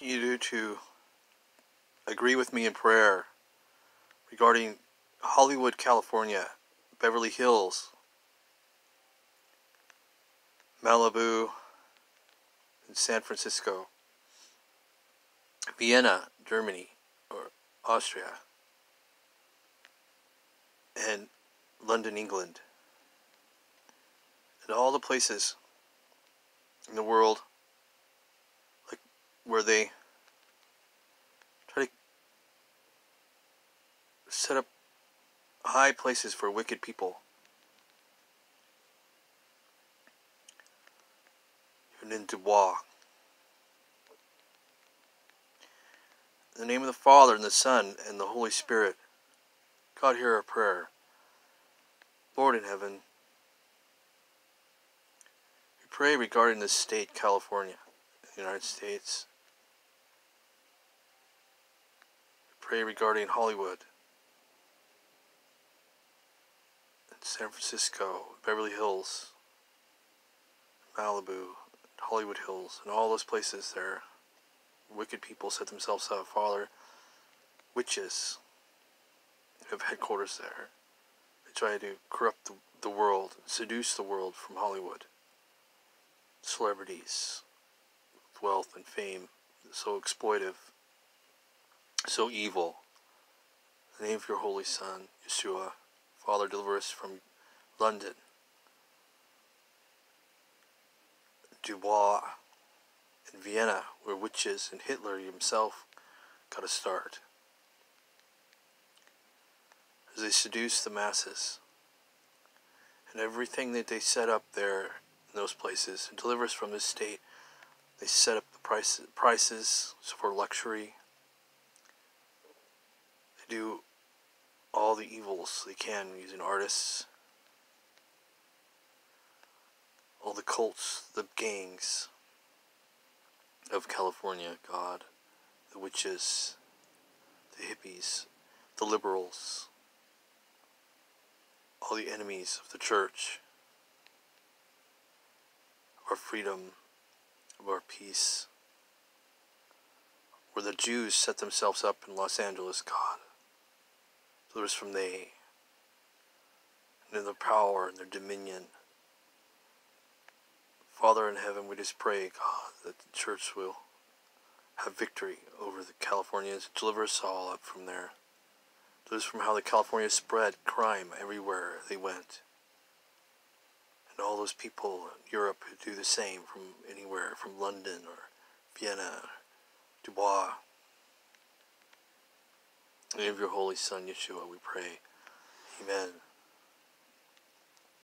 you do to agree with me in prayer regarding Hollywood, California, Beverly Hills, Malibu, and San Francisco, Vienna, Germany, or Austria, and London, England, and all the places in the world where they try to set up high places for wicked people. Even in Dubois. In the name of the Father, and the Son, and the Holy Spirit, God, hear our prayer. Lord in heaven, we pray regarding this state, California, the United States. We pray regarding Hollywood, San Francisco, Beverly Hills, Malibu, Hollywood Hills, and all those places there. Wicked people set themselves up, Father. Witches have headquarters there. They try to corrupt the, the world, seduce the world from Hollywood. Celebrities with wealth and fame, so exploitive, so evil. In the name of your Holy Son, Yeshua, Father, deliver us from London, Dubois, and Vienna, where witches and Hitler himself got a start. As they seduce the masses, and everything that they set up there in those places, and deliver us from this state, they set up the price, prices for luxury. Do all the evils they can using artists, all the cults, the gangs of California, God, the witches, the hippies, the liberals, all the enemies of the church, of our freedom, of our peace, where the Jews set themselves up in Los Angeles, God delivers from they and in their power and their dominion. Father in heaven, we just pray, God, that the church will have victory over the Californians. Deliver us all up from there. Deliver us from how the California spread crime everywhere they went. And all those people in Europe who do the same from anywhere, from London or Vienna, Dubois. Name of your Holy Son, Yeshua, we pray. Amen.